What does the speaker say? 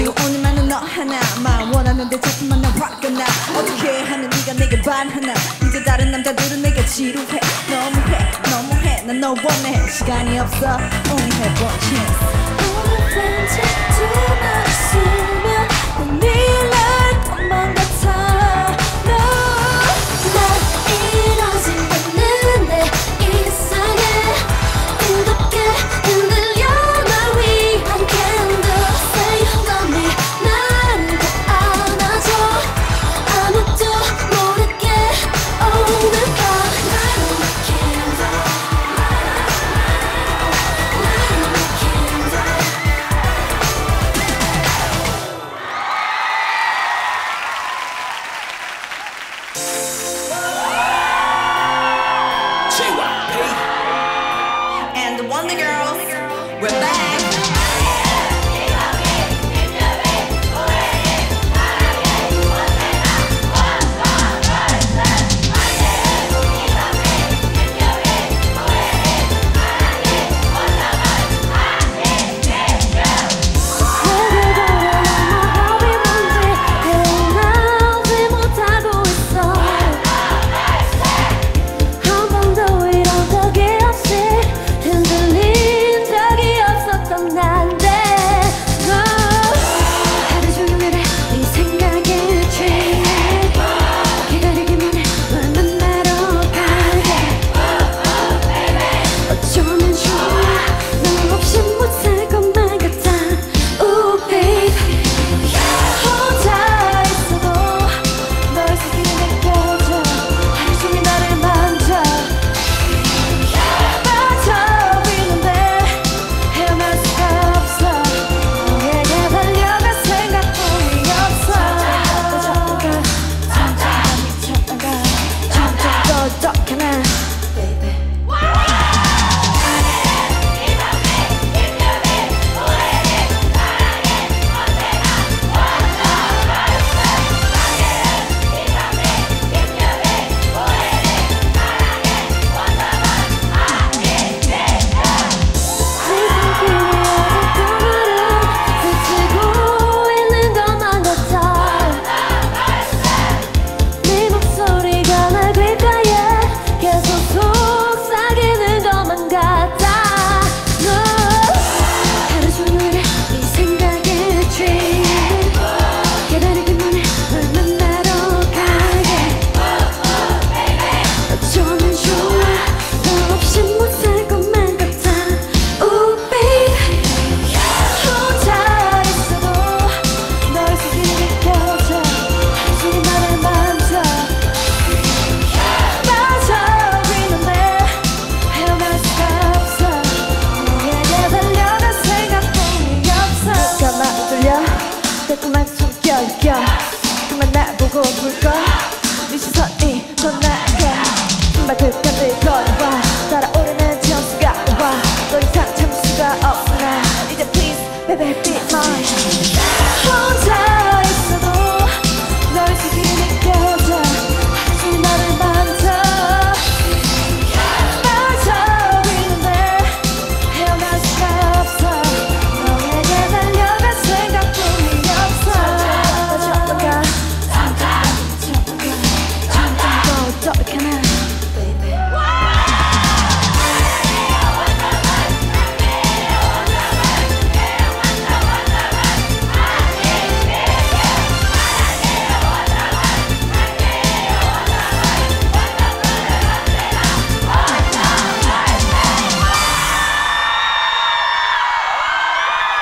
지금 오늘만은 너 하나만 원하는데 자꾸만 나 화가 나. 어떻게 하는 네가 내게 반하나? 이제 다른 남자들은 내가 지루해. 너무해 너무해. 난 너 원해. 시간이 없어. Only have one chance. 오늘 밤 집중하 back.